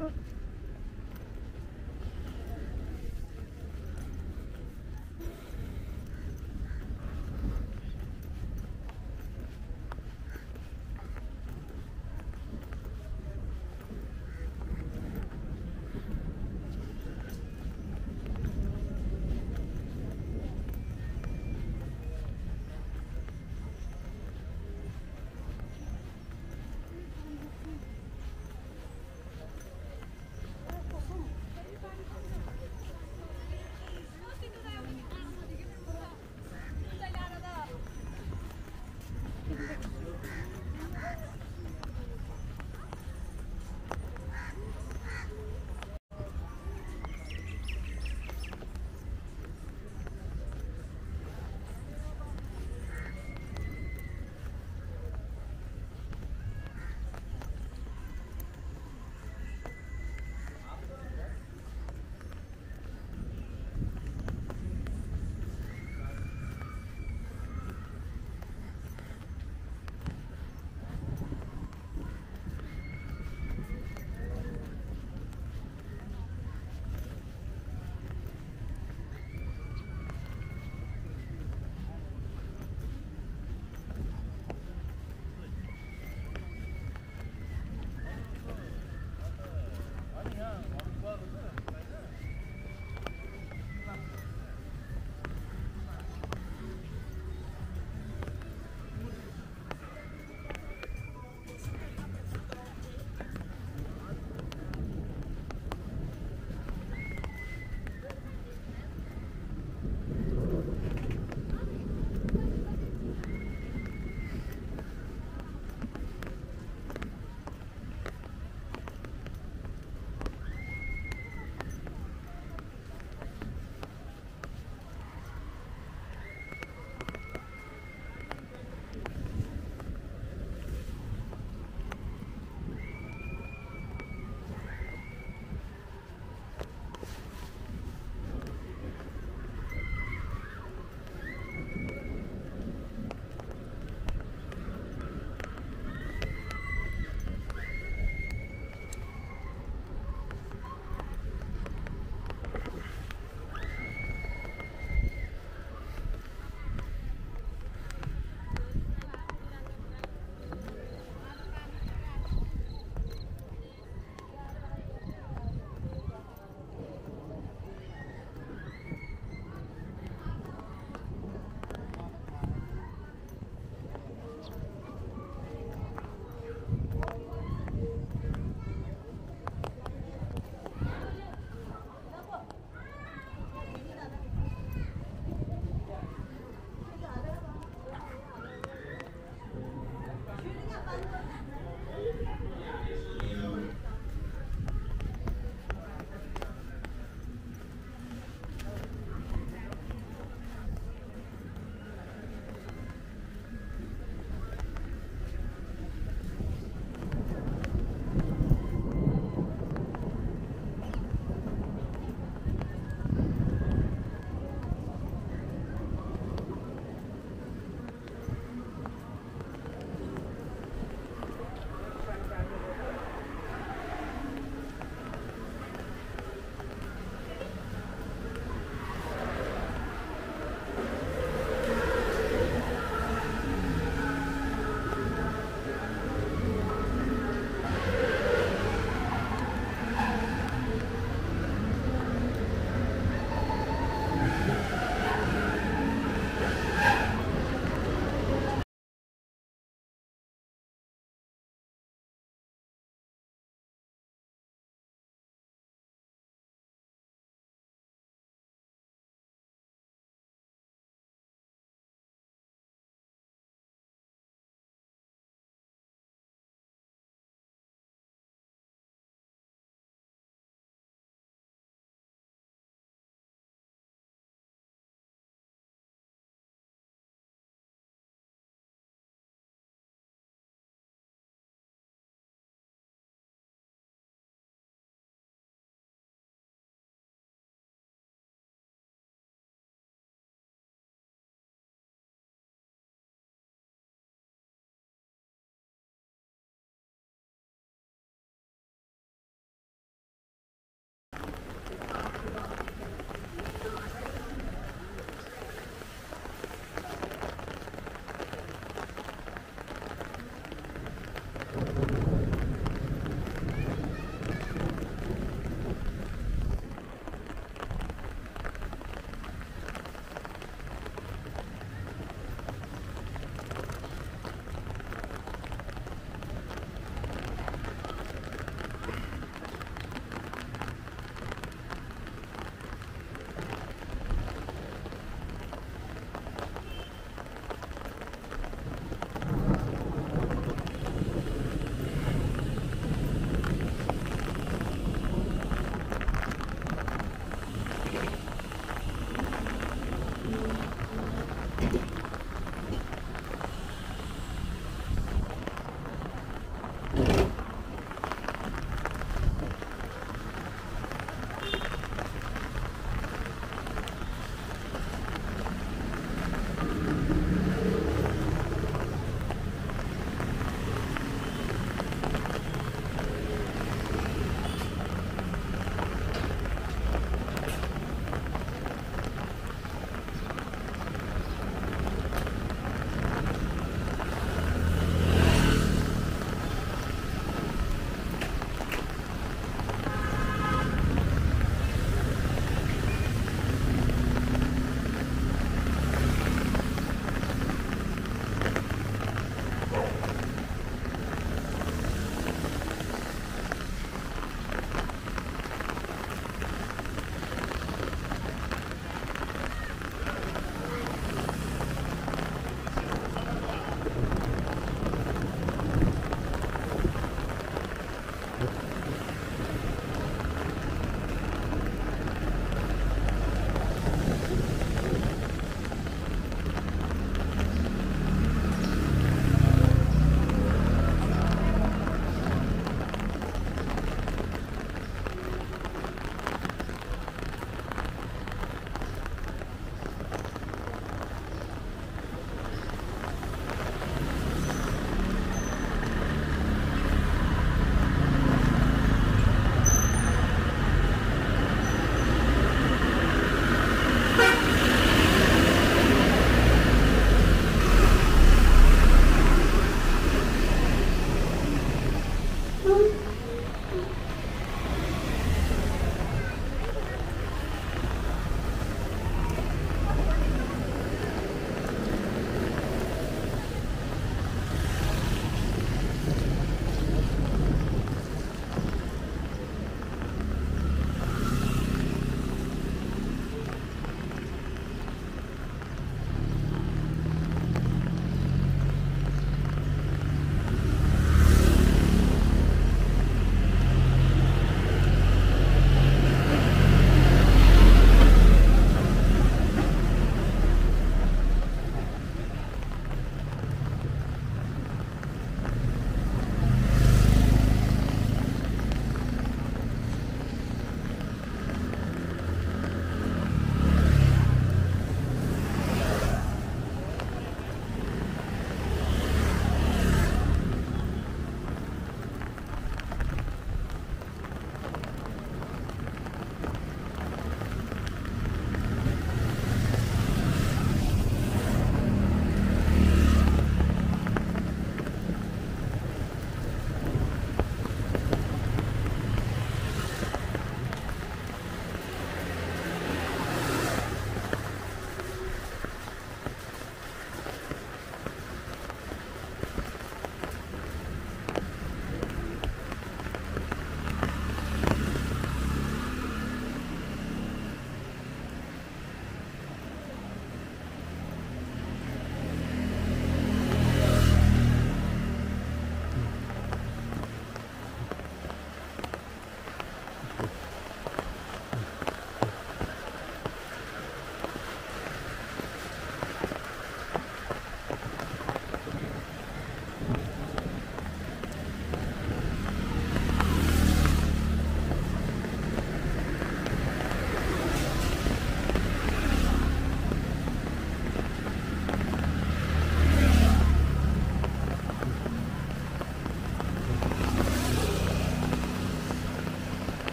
Mm-hmm.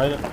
Aynen.